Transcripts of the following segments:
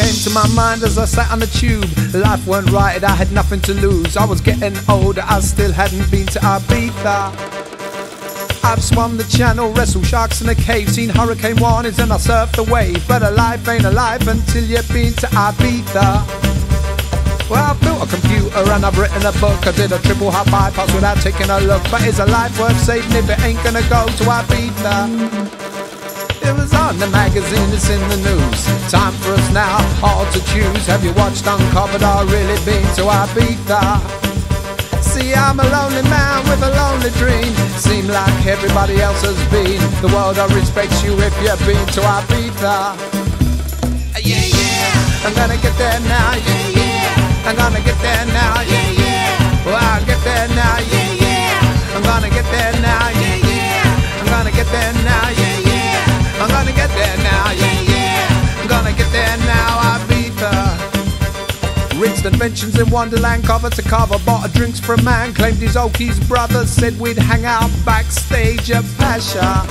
came to my mind as I sat on the tube. Life weren't right, I had nothing to lose. I was getting older, I still hadn't been to Ibiza. I've swum the channel, wrestled sharks in a cave, seen hurricane warnings and I surfed the wave. But a life ain't alive until you've been to Ibiza. Well, I've built a computer and I've written a book. I did a triple hop bypass without taking a look. But is a life worth saving if it ain't gonna go to Ibiza? The magazine, it's in the news. Time for us now, all to choose. Have you watched Uncovered or really been to Ibiza? See, I'm a lonely man with a lonely dream. Seem like everybody else has been. The world will respect you if you've been to Ibiza. Yeah, yeah. I'm gonna get there now, yeah, yeah. I'm gonna get there now, yeah, yeah. Well, I'll get there now, yeah, yeah. I'm gonna get there now, Rinsed inventions in Wonderland, cover to cover. Bought a drinks for a man, claimed his Okies brother, Said we'd hang out backstage at Pacha.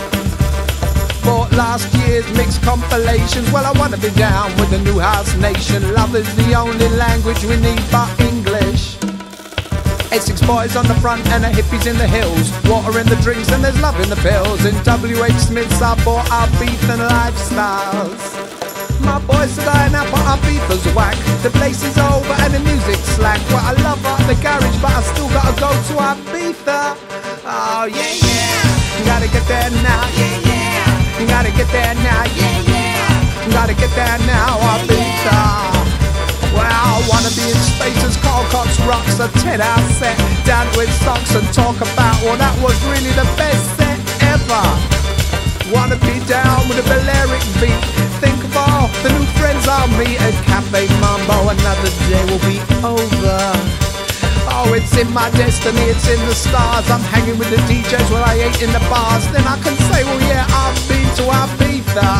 Bought last year's mixed compilations. Well, I wanna be down with the new house nation. Love is the only language we need but English. Essex boys on the front and the hippies in the hills. Water in the drinks and there's love in the pills. In WH Smith's I bought our beef and lifestyles. My boys said I now but our beef beefers whack. The place is slack. Well, I love art the garage, but I still gotta go to beefer. Oh yeah, yeah. Oh, gotta get there now, yeah, yeah. Gotta get there now, yeah, yeah. Gotta get there now, our beefer. Well, I wanna be in space as Carl Cox rocks a 10 hour set down with socks and talk about, well, that was really the best set ever. Wanna be down with a Balearic beat. Think of all the new friends I'll meet at Cafe Mambo. Another in my destiny, it's in the stars. I'm hanging with the DJs while I ate in the bars. Then I can say, well, yeah, I've been to Ibiza.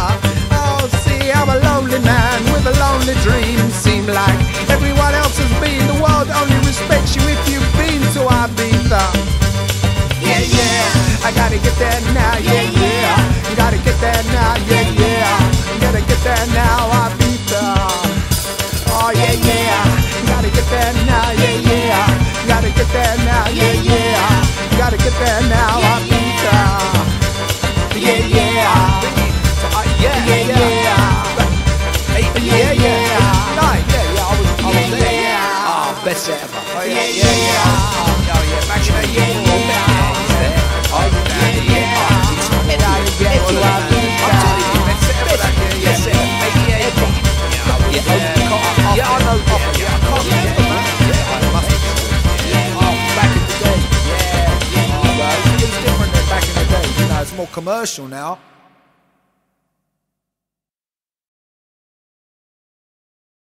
Oh, see, I'm a lonely man with a lonely dream. Seem like everyone else has been. The world only respects you if you've been to Ibiza. Yeah, yeah, I gotta get there now, yeah, yeah. Best set ever. Oh, yeah, yeah, yeah. Oh, yeah. Back in the yeah, yeah. Oh, yeah, yeah. Oh, it's now you get all of that. I'm telling you, best set ever. that year, Yeah, oh, yeah. Yeah, yeah. Yeah, I know. Yeah, I can't remember, man. Yeah, I must have. Oh, back in the day. Yeah, yeah. Oh, well, it's different than back in the day. You know, it's more commercial now.